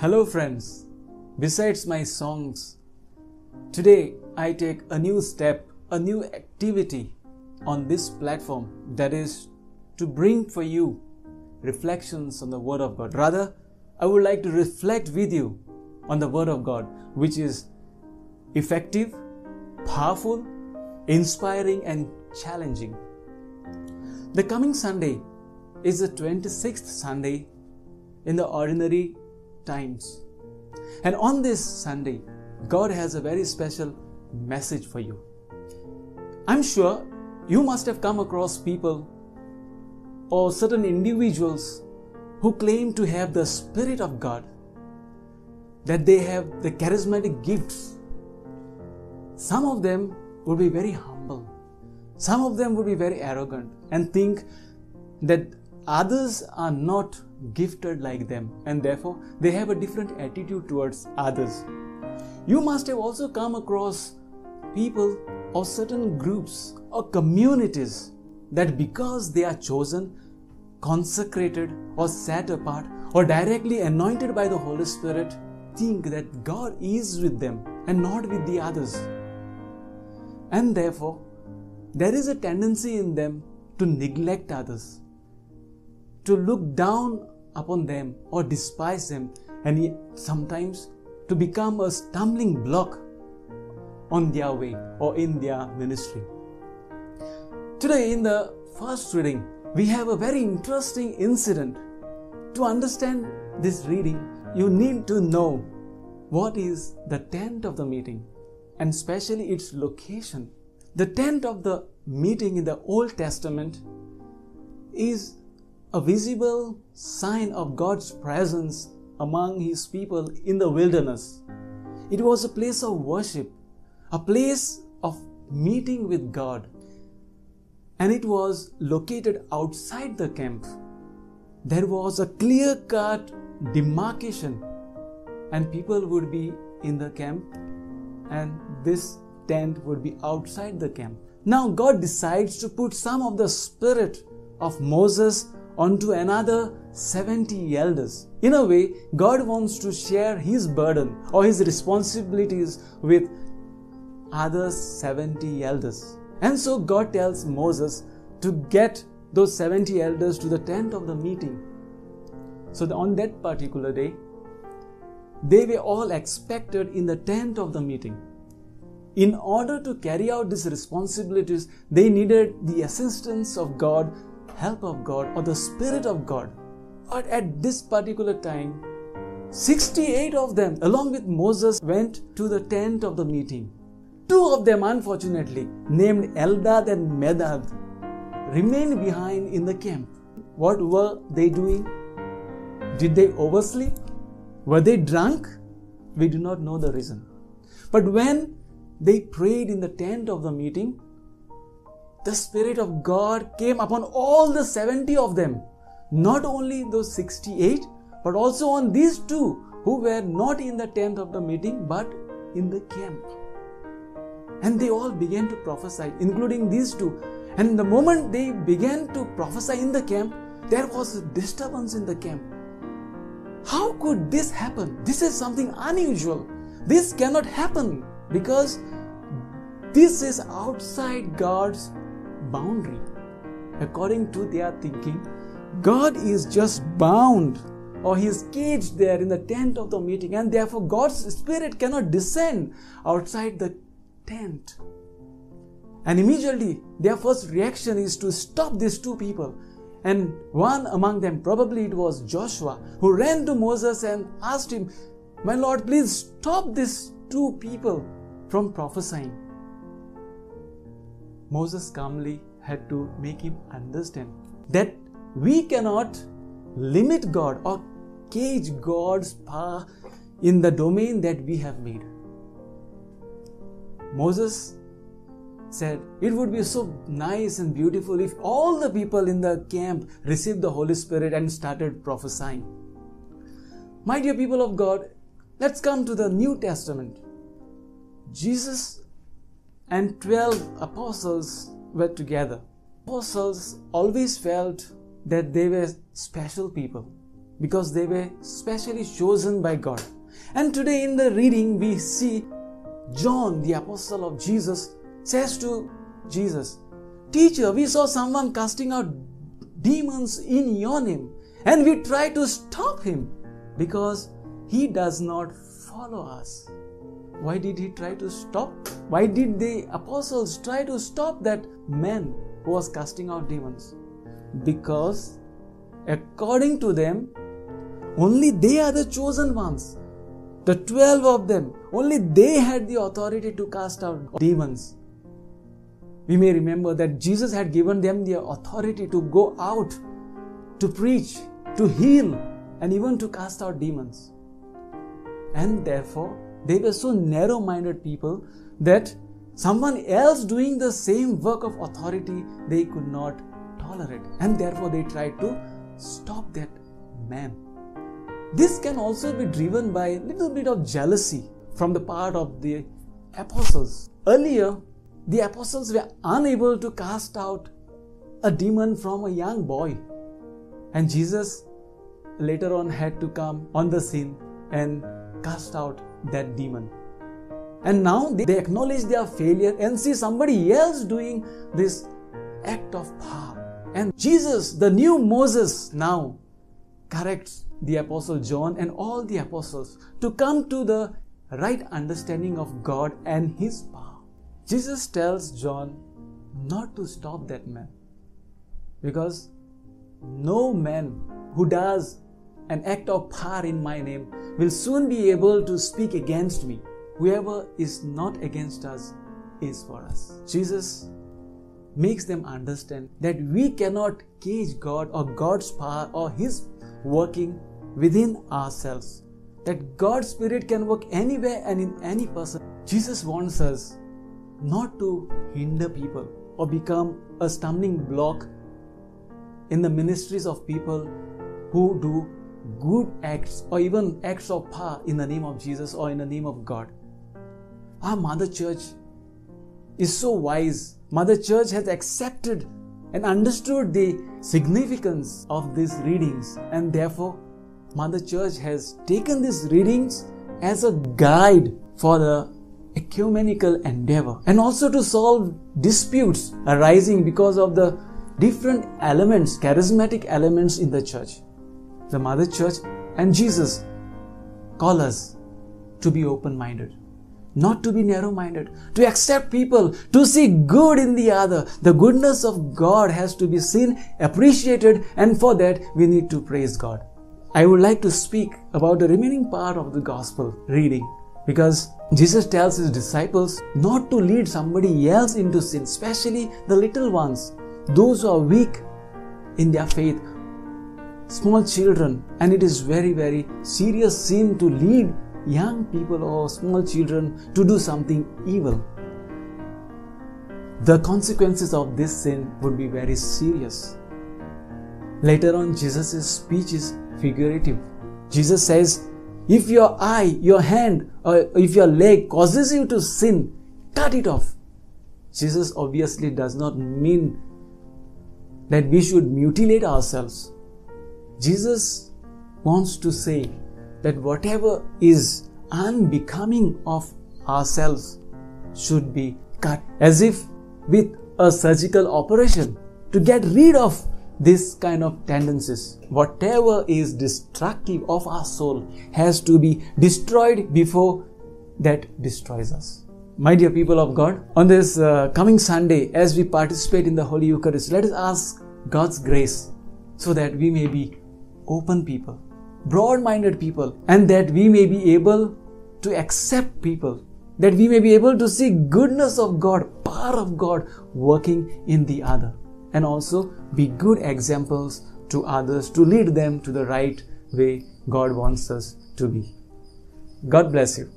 Hello, friends. Besides my songs, today I take a new step, a new activity on this platform that is to bring for you reflections on the Word of God. Rather, I would like to reflect with you on the Word of God, which is effective, powerful, inspiring, and challenging. The coming Sunday is the 26th Sunday in the ordinary times. And on this Sunday, God has a very special message for you. I'm sure you must have come across people or certain individuals who claim to have the Spirit of God, that they have the charismatic gifts. Some of them would be very humble, some of them would be very arrogant and think that others are not gifted like them and therefore they have a different attitude towards others. You must have also come across people or certain groups or communities that because they are chosen, consecrated, or set apart, or directly anointed by the Holy Spirit, think that God is with them and not with the others. And therefore, there is a tendency in them to neglect others, to look down upon them or despise them, and sometimes to become a stumbling block on their way or in their ministry. Today, in the first reading, we have a very interesting incident. To understand this reading, you need to know what is the tent of the meeting and especially its location. The tent of the meeting in the Old Testament is a visible sign of God's presence among His people in the wilderness. It was a place of worship, a place of meeting with God and it was located outside the camp. There was a clear cut demarcation, and people would be in the camp, and this tent would be outside the camp. Now, God decides to put some of the spirit of Moses onto another 70 elders. In a way, God wants to share his burden or his responsibilities with other 70 elders. And so God tells Moses to get those 70 elders to the tent of the meeting. So on that particular day, they were all expected in the tent of the meeting. In order to carry out these responsibilities, they needed the assistance of God, help of God, or the Spirit of God. But at this particular time, 68 of them, along with Moses, went to the tent of the meeting. Two of them, unfortunately, named Eldad and Medad, remained behind in the camp. What were they doing? Did they oversleep? Were they drunk? We do not know the reason. But when they prayed in the tent of the meeting, the Spirit of God came upon all the 70 of them. Not only those 68, but also on these two who were not in the tent of the meeting but in the camp. And they all began to prophesy, including these two. And the moment they began to prophesy in the camp, there was a disturbance in the camp. How could this happen? This is something unusual. This cannot happen because this is outside God's boundary. According to their thinking, God is just bound or he is caged there in the tent of the meeting, and therefore God's Spirit cannot descend outside the tent. And immediately their first reaction is to stop these two people. And one among them, probably it was Joshua, who ran to Moses and asked him, My Lord, please stop these two people from prophesying. Moses calmly had to make him understand that we cannot limit God or cage God's power in the domain that we have made. Moses said, It would be so nice and beautiful if all the people in the camp received the Holy Spirit and started prophesying. My dear people of God, let's come to the New Testament. Jesus and 12 apostles were together. Apostles always felt that they were special people. because they were specially chosen by God. And today in the reading, we see John, the apostle of Jesus, says to Jesus, Teacher, we saw someone casting out demons in your name, and we tried to stop him because he does not follow us. Why did he try to stop? Why did the apostles try to stop that man who was casting out demons? Because according to them, only they are the chosen ones. The 12 of them, only they had the authority to cast out demons. We may remember that Jesus had given them the authority to go out, to preach, to heal, and even to cast out demons. And therefore, they were so narrow minded people that someone else doing the same work of authority they could not tolerate. And therefore, they tried to stop that man. This can also be driven by a little bit of jealousy from the part of the apostles. Earlier, the apostles were unable to cast out a demon from a young boy. And Jesus later on had to come on the scene and cast out that demon. And now they acknowledge their failure and see somebody else doing this act of power. And Jesus, the new Moses, now corrects the Apostle John and all the apostles to come to the right understanding of God and His power. Jesus tells John not to stop that man because no man who does an act of power in my name will soon be able to speak against me. Whoever is not against us is for us. Jesus makes them understand that we cannot cage God or God's power or His working within ourselves. That God's Spirit can work anywhere and in any person. Jesus wants us not to hinder people or become a stumbling block in the ministries of people who do good acts or even acts of power in the name of Jesus or in the name of God. Our Mother Church is so wise. Mother Church has accepted and understood the significance of these readings and therefore Mother Church has taken these readings as a guide for the ecumenical endeavor and also to solve disputes arising because of the different elements, charismatic elements in the church. The Mother Church and Jesus call us to be open minded, not to be narrow minded, to accept people, to see good in the other. The goodness of God has to be seen, appreciated, and for that we need to praise God. I would like to speak about the remaining part of the gospel reading because Jesus tells his disciples not to lead somebody else into sin, especially the little ones, those who are weak in their faith, small children. And it is very, very serious sin to lead young people or small children to do something evil. The consequences of this sin would be very serious. Later on, Jesus' speech is figurative. Jesus says, if your eye, your hand, or if your leg causes you to sin, cut it off. Jesus obviously does not mean that we should mutilate ourselves. Jesus wants to say that whatever is unbecoming of ourselves should be cut as if with a surgical operation to get rid of this kind of tendencies. Whatever is destructive of our soul has to be destroyed before that destroys us. My dear people of God, on this uh, coming Sunday, as we participate in the Holy Eucharist, let us ask God's grace so that we may be open people, broad minded people, and that we may be able to accept people, that we may be able to see goodness of God, power of God working in the other and also be good examples to others to lead them to the right way God wants us to be. God bless you.